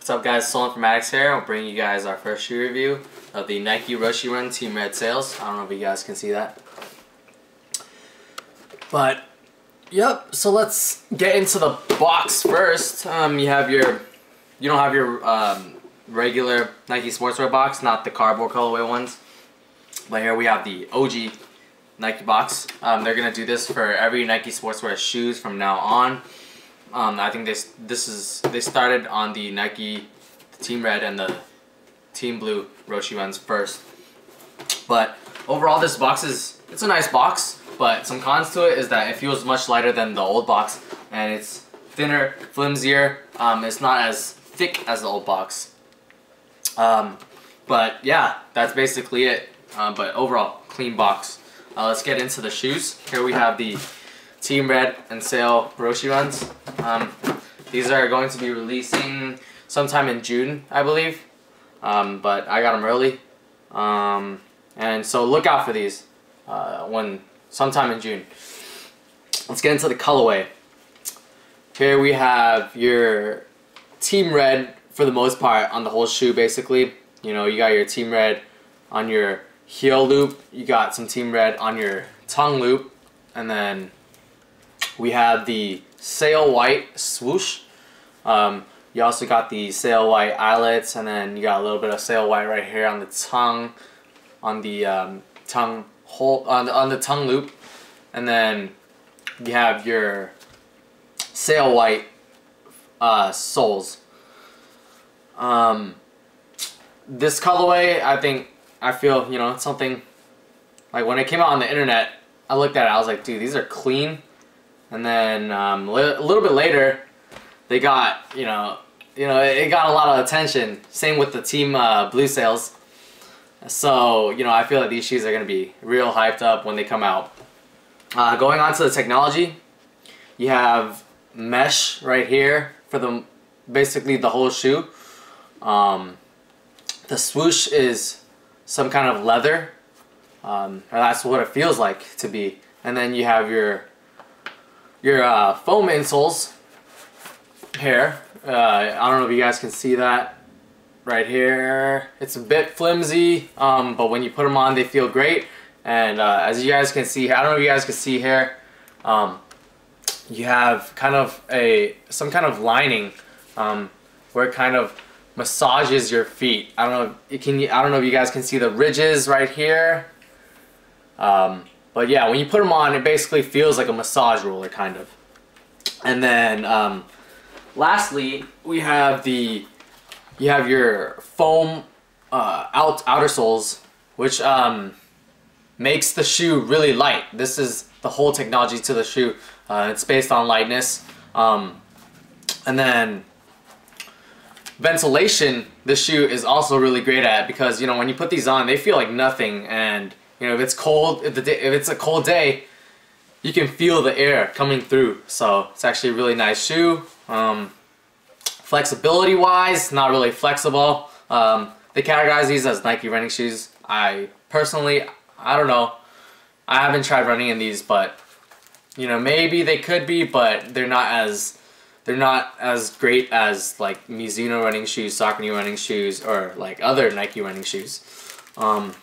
What's up guys, Sole Informatics here. I'll bring you guys our first shoe review of the Nike Roshe Run Team Red Sails. I don't know if you guys can see that. But, yep, so let's get into the box first. Um, you have your, you don't have your um, regular Nike Sportswear box, not the cardboard colorway ones. But here we have the OG Nike box. Um, they're gonna do this for every Nike Sportswear shoes from now on. Um, I think this this is they started on the Nike the Team Red and the Team Blue Roshe runs first. But overall, this box is it's a nice box. But some cons to it is that it feels much lighter than the old box, and it's thinner, flimsier. Um, it's not as thick as the old box. Um, but yeah, that's basically it. Uh, but overall, clean box. Uh, let's get into the shoes. Here we have the Team Red and Sail Roshe runs. Um, these are going to be releasing sometime in June, I believe. Um, but I got them early. Um, and so look out for these uh, when sometime in June. Let's get into the colorway. Here we have your Team Red for the most part on the whole shoe basically. You know, you got your Team Red on your heel loop, you got some Team Red on your tongue loop, and then we have the sail white swoosh. Um, you also got the sail white eyelets, and then you got a little bit of sail white right here on the tongue, on the um, tongue hole, on the, on the tongue loop, and then you have your sail white uh, soles. Um, this colorway, I think, I feel, you know, it's something, like when it came out on the internet, I looked at it, I was like, dude, these are clean. And then um, a little bit later, they got, you know, you know, it got a lot of attention. Same with the team uh, blue sails. So, you know, I feel like these shoes are to be real hyped up when they come out. Uh, going on to the technology, you have mesh right here for the basically the whole shoe. Um, the swoosh is some kind of leather. Um, that's what it feels like to be. And then you have your your uh, foam insoles here. Uh, I don't know if you guys can see that right here. It's a bit flimsy, um, but when you put them on, they feel great. And uh, as you guys can see, here, I don't know if you guys can see here, um, you have kind of a some kind of lining um, where it kind of massages your feet. I don't know. If, can you, I don't know if you guys can see the ridges right here. Um, but yeah, when you put them on, it basically feels like a massage roller, kind of. And then, um, lastly, we have the, you have your foam uh, out outer soles, which um, makes the shoe really light. This is the whole technology to the shoe. Uh, it's based on lightness. Um, and then ventilation, the shoe is also really great at because you know when you put these on, they feel like nothing and you know, if it's cold, if, the day, if it's a cold day, you can feel the air coming through. So it's actually a really nice shoe. Um, flexibility wise, not really flexible. Um, they categorize these as Nike running shoes. I personally, I don't know. I haven't tried running in these, but you know, maybe they could be, but they're not as they're not as great as like Mizuno running shoes, Saucony running shoes, or like other Nike running shoes. Um,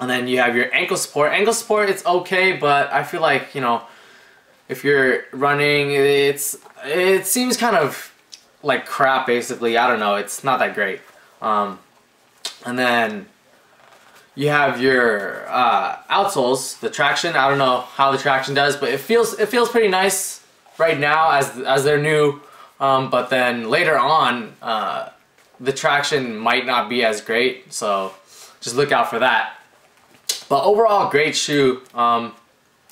and then you have your ankle support. Ankle support, it's okay, but I feel like, you know, if you're running, it's it seems kind of like crap, basically. I don't know. It's not that great. Um, and then you have your uh, outsoles, the traction. I don't know how the traction does, but it feels it feels pretty nice right now as as they're new. Um, but then later on, uh, the traction might not be as great. So just look out for that. But overall, great shoe. Um,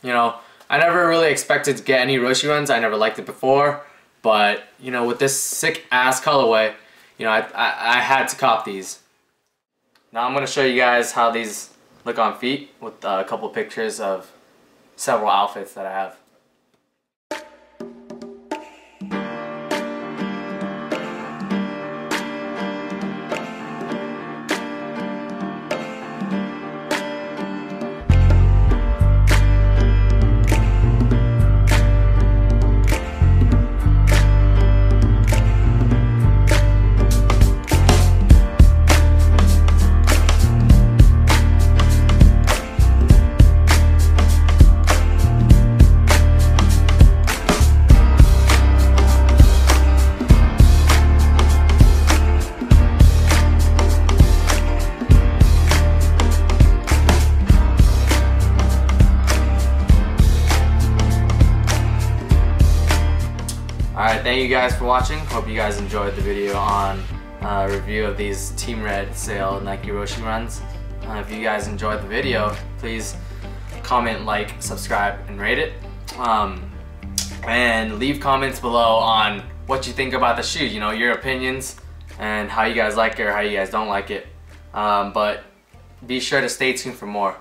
you know, I never really expected to get any Roshe runs. I never liked it before. But, you know, with this sick ass colorway, you know, I, I, I had to cop these. Now I'm going to show you guys how these look on feet with a couple pictures of several outfits that I have. Thank you guys for watching. Hope you guys enjoyed the video on uh, review of these Team Red sail Nike Roshe runs. Uh, if you guys enjoyed the video, please comment, like, subscribe, and rate it. Um, and leave comments below on what you think about the shoe, you know, your opinions and how you guys like it or how you guys don't like it. Um, but be sure to stay tuned for more.